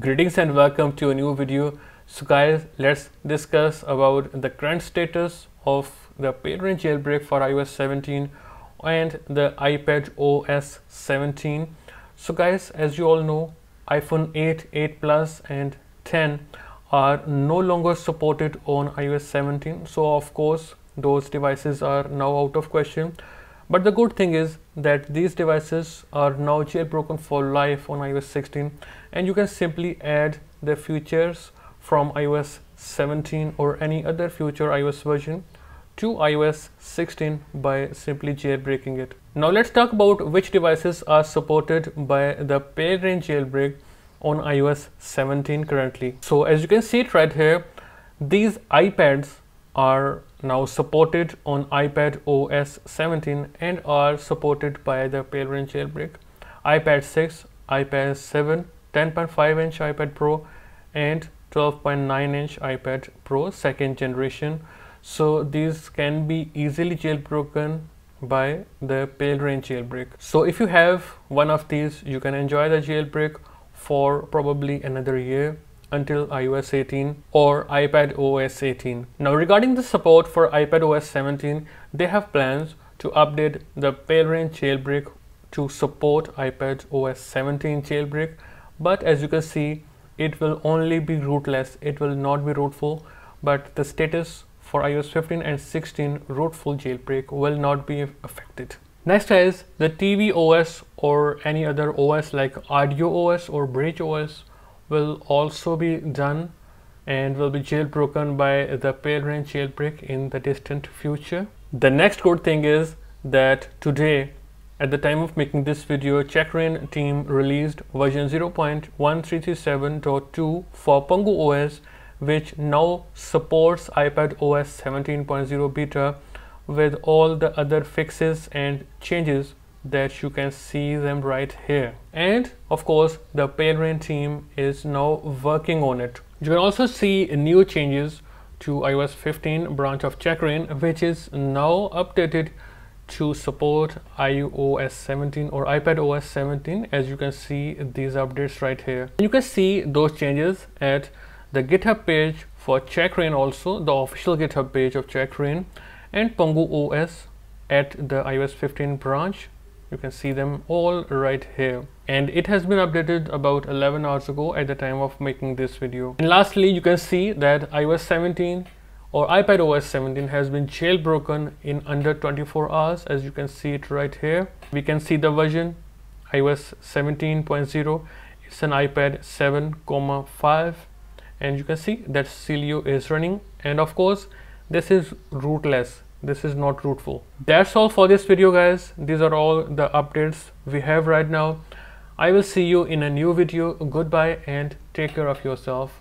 greetings and welcome to a new video. So guys let's discuss about the current status of the Palera1n jailbreak for iOS 17 and the iPad OS 17 so guys as you all know iPhone 8 8 plus and 10 are no longer supported on iOS 17 so of course those devices are now out of question but the good thing is that these devices are now jailbroken for life on iOS 16 and you can simply add the features from iOS 17 or any other future iOS version to iOS 16 by simply jailbreaking it. Now let's talk about which devices are supported by the Palera1n jailbreak on iOS 17 currently. So as you can see it right here, these iPads are now supported on iPad OS 17 and are supported by the Palera1n jailbreak. iPad 6, iPad 7, 10.5 inch iPad Pro and 12.9 inch iPad Pro second generation. So these can be easily jailbroken by the Palera1n jailbreak. So if you have one of these, you can enjoy the jailbreak for probably another year until iOS 18 or iPad OS 18. Now regarding the support for iPad OS 17, they have plans to update the Palera1n jailbreak to support iPad OS 17 jailbreak but as you can see it will only be rootless it will not be rootful but the status for iOS 15 and 16 rootful jailbreak will not be affected. Next is the TV OS or any other OS like Audio OS or Bridge OS will also be done and will be jailbroken by the Palera1n jailbreak in the distant future. The next good thing is that today at the time of making this video, Checkra1n team released version 0.1337.2 for PongoOS which now supports iPad OS 17.0 beta with all the other fixes and changes that you can see them right here. And of course the Palera1n team is now working on it. You can also see new changes to iOS 15 branch of Checkra1n which is now updated to support iOS 17 or iPad OS 17 as you can see these updates right here. You can see those changes at the github page for Checkra1n also the official github page of Checkra1n and PongoOS at the iOS 15 branch you can see them all right here. And it has been updated about 11 hours ago at the time of making this video. And lastly you can see that iOS 17 or iPad OS 17 has been jailbroken in under 24 hours as you can see it right here. We can see the version iOS 17.0 it's an iPad 7,5 and you can see that Sileo is running. And of course this is rootless this is not rootful that's all for this video guys. These are all the updates we have right now. I will see you in a new video. Goodbye and take care of yourself